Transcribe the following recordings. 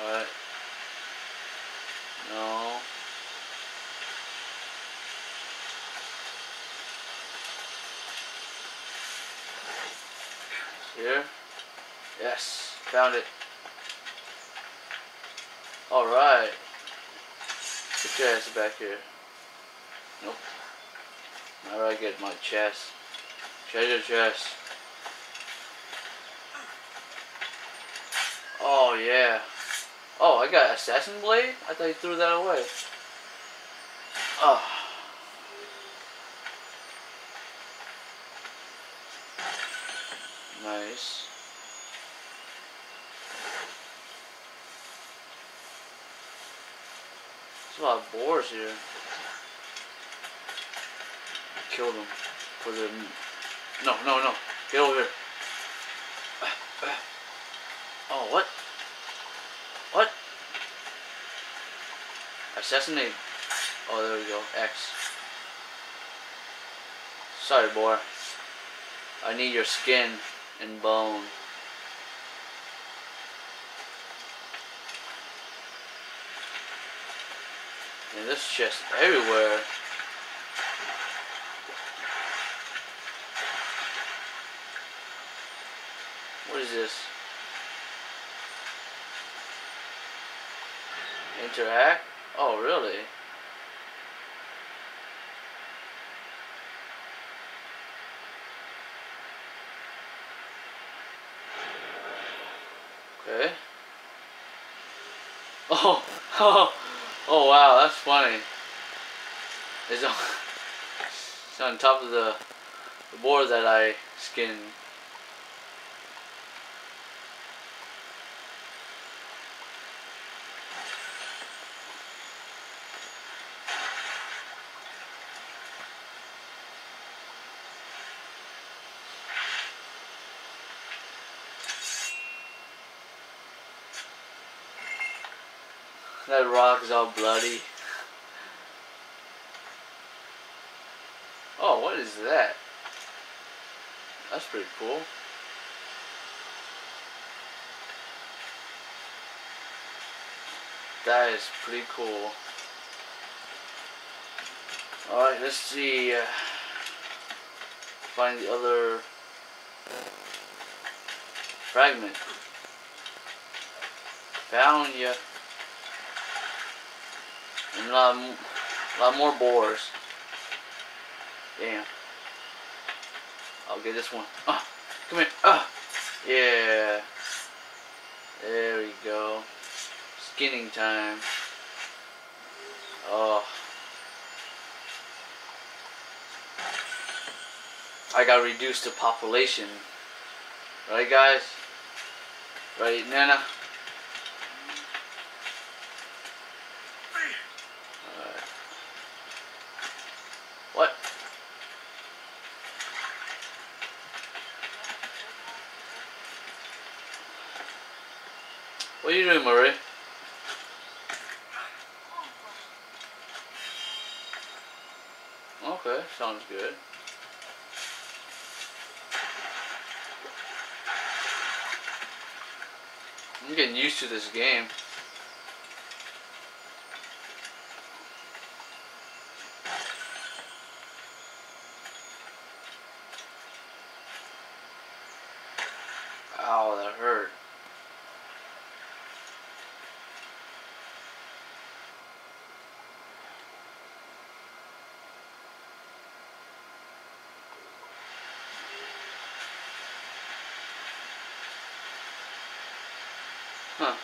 Alright. No. Here. Yes. Found it. Alright. Put your ass back here. Nope. Alright, get my chest. Treasure chest. Oh yeah. Oh, I got assassin blade? I thought you threw that away. Oh. Nice. There's a lot of boars here. Kill them for the. No, no, no. Get over here. Oh, what? What? Assassinate. Oh, there we go. X. Sorry, boy. I need your skin and bone. And this chest everywhere. What is this? Interact? Oh, really? Okay. Oh, oh, oh wow, that's funny. It's on, it's on top of the, the board that I skinned. That rock is all bloody. Oh, what is that? That's pretty cool. That is pretty cool. Alright, let's see. Uh, find the other fragment. Found ya. And a lot, a lot more boars. Damn. I'll get this one. Ah, come here. Ah, yeah. There we go. Skinning time. Oh. I got reduced to population. Right, guys? Right, Nana? Alright. What? What are you doing, Murray? Okay, sounds good. I'm getting to this game. Huh.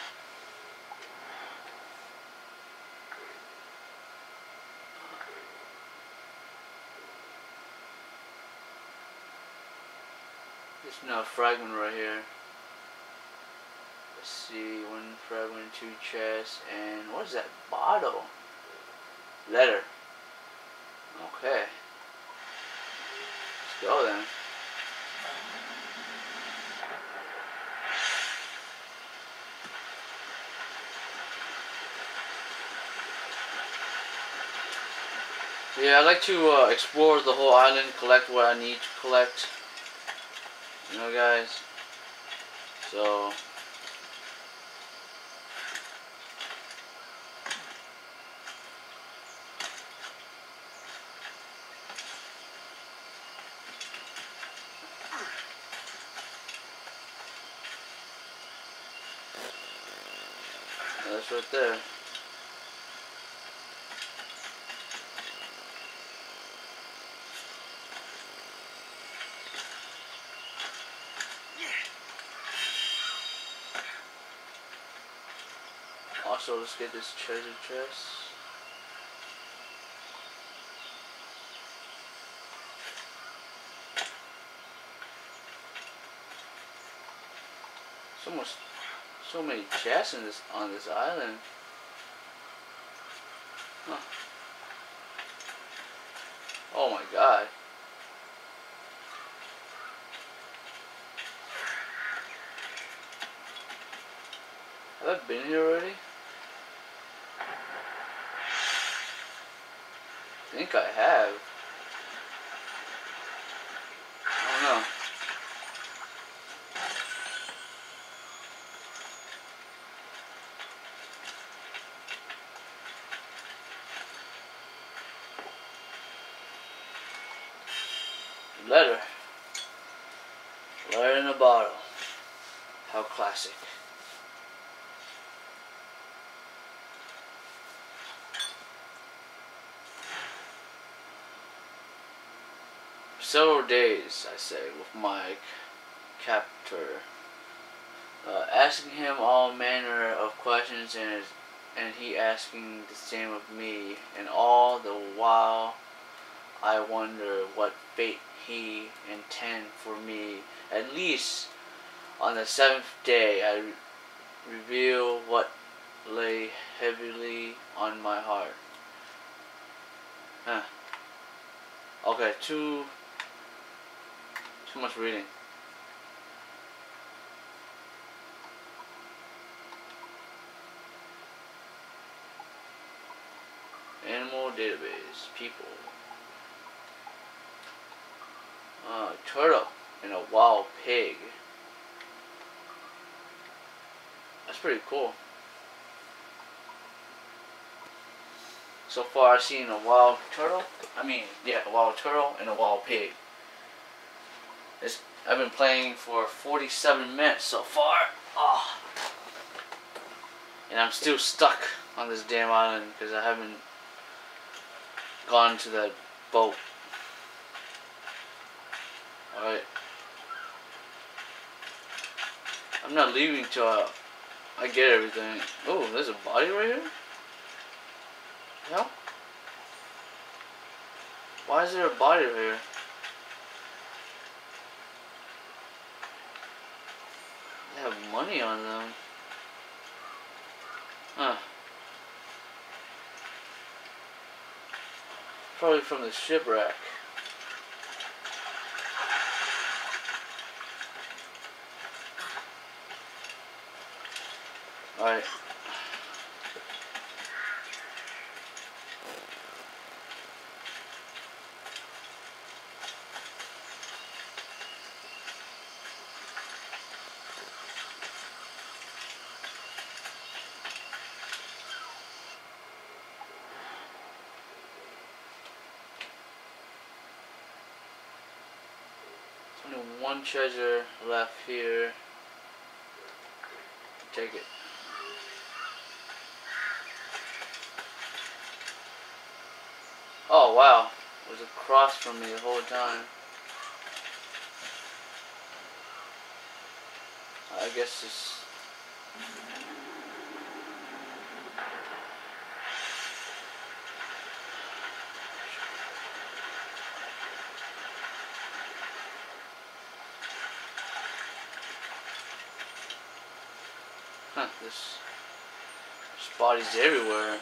There's now a fragment right here. Let's see, one fragment, two chests, and what is that bottle? Letter. Okay. Let's go then. Yeah, I like to uh, explore the whole island, collect what I need to collect. You know, guys. So. That's right there. Also, let's get this treasure chest. So much, so many chests in this on this island. Huh. Oh my god. Have I been here already? Think I have. I don't know. Letter. Letter in a bottle. How classic. Several days, I say, with my captor, uh, asking him all manner of questions, and and he asking the same of me, and all the while, I wonder what fate he intend for me. At least on the seventh day, I re- reveal what lay heavily on my heart. Huh. Okay, two too much reading. Animal database, people. Uh, turtle and a wild pig. That's pretty cool. So far I've seen a wild turtle. I mean, yeah, a wild turtle and a wild pig. It's, I've been playing for 47 minutes so far. Oh. And I'm still stuck on this damn island because I haven't gone to that boat. Alright. I'm not leaving till I, I get everything. Oh, there's a body right here? No? Why is there a body right here? Have money on them. Huh. Probably from the shipwreck. Alright. 21 treasure left here. Take it. Oh wow, it was across from me the whole time. I guess this Huh, this, there's bodies everywhere.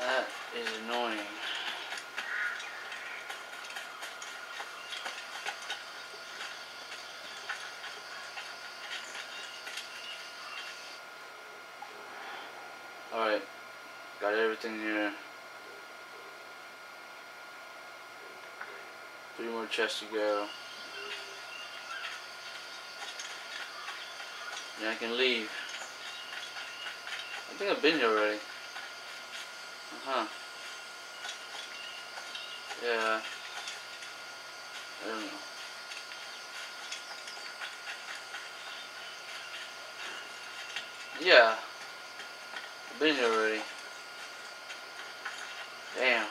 That is annoying. Alright, got everything here. More chests to go. And I can leave. I think I've been here already. Uh-huh. Yeah. I don't know. Yeah. I've been here already. Damn.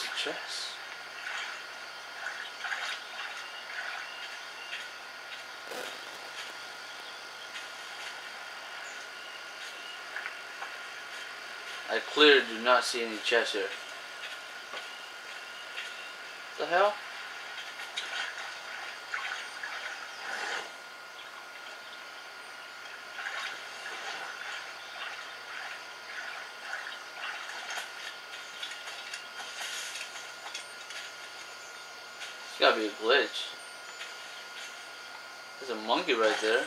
Where's the chest? I clearly do not see any chest here. What the hell? Gotta be a glitch. There's a monkey right there.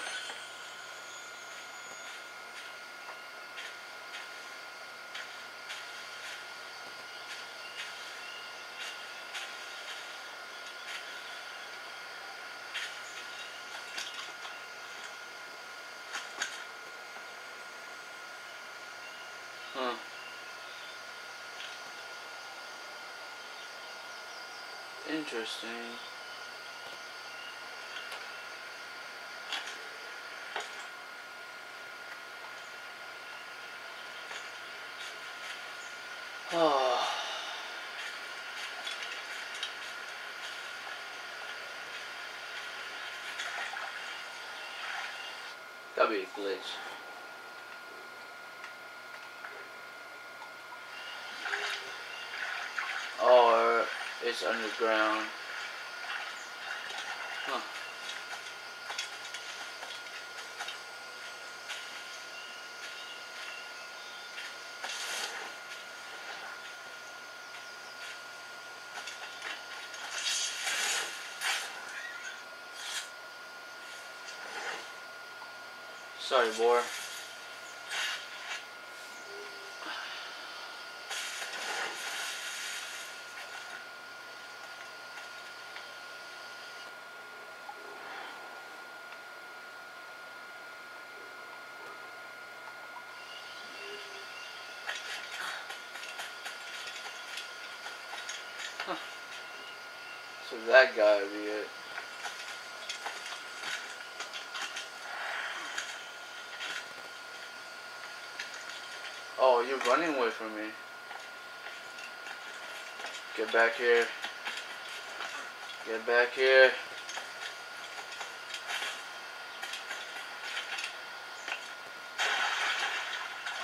Huh. Interesting. Oh. Gotta be a glitch. Underground. Huh. Sorry, boy. That gotta be it. Oh, you're running away from me. Get back here. Get back here.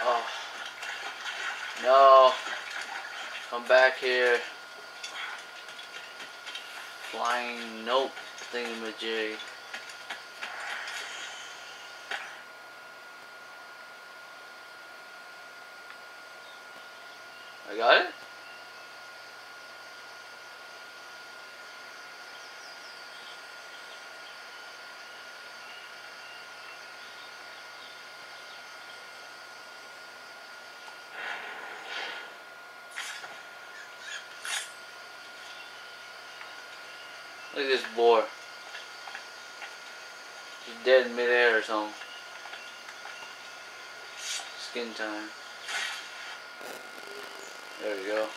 Oh. No. Come back here. Flying nope thingamajig. I got it? Look at this boar. He's dead in midair or something. Skin time. There we go.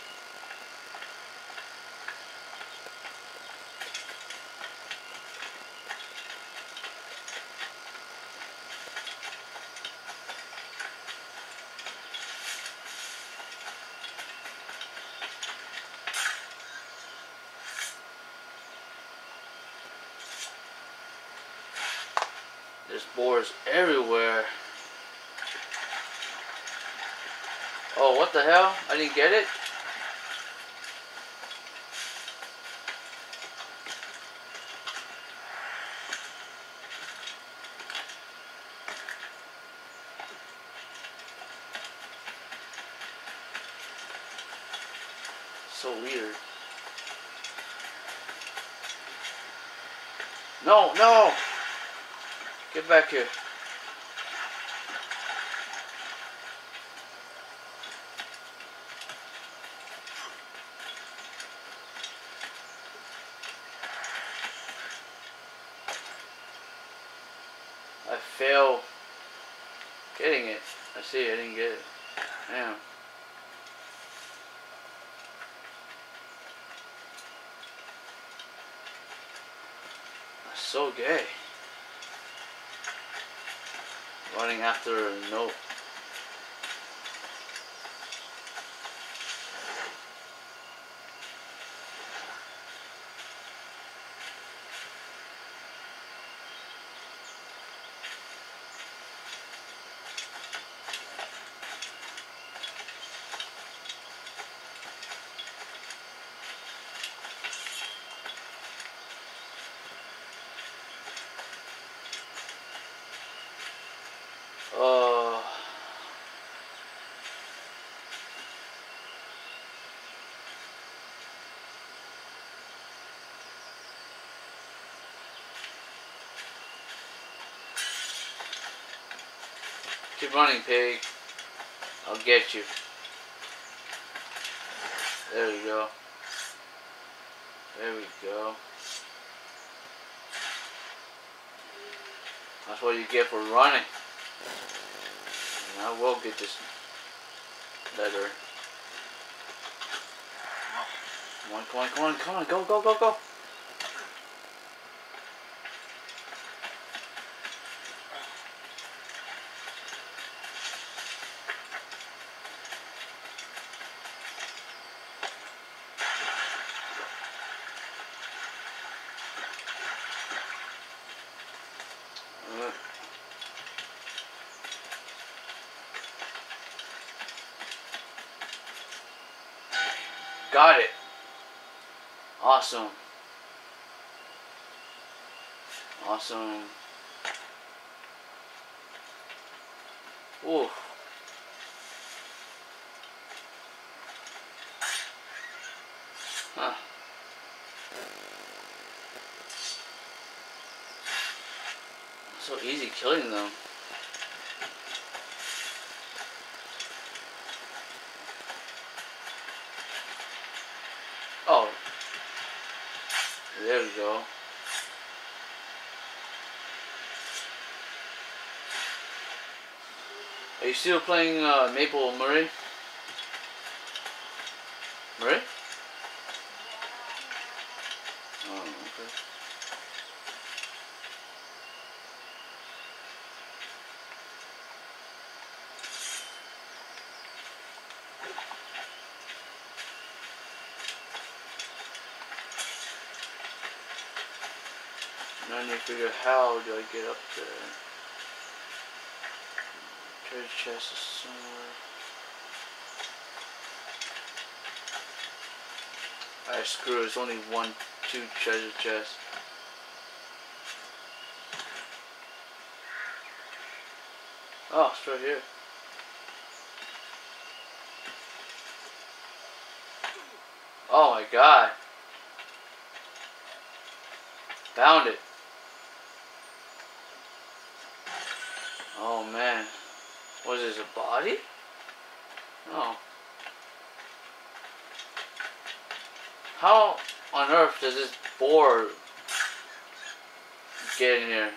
Everywhere. Oh, what the hell? I didn't get it? So weird. No, no! Get back here. I fail getting it. I see, I didn't get it. Damn. So gay. Running after a note. Keep running, pig. I'll get you. There we go. There we go. That's what you get for running. And I will get this leather. Come on, come on, come on, come on, go, go, go, go. Uh, Got it. Awesome. Awesome. Ooh. Huh. So easy killing them. Oh. There we go. Are you still playing uh, Maple Murray? Murray? Oh, okay. Now I need to figure out how do I get up there. Treasure chest is somewhere. I screw, it's only one, two treasure chests. Oh, it's right here. Oh my god. Found it. Oh man. Was this a body? Hmm. Oh. How on earth does this boar get in here?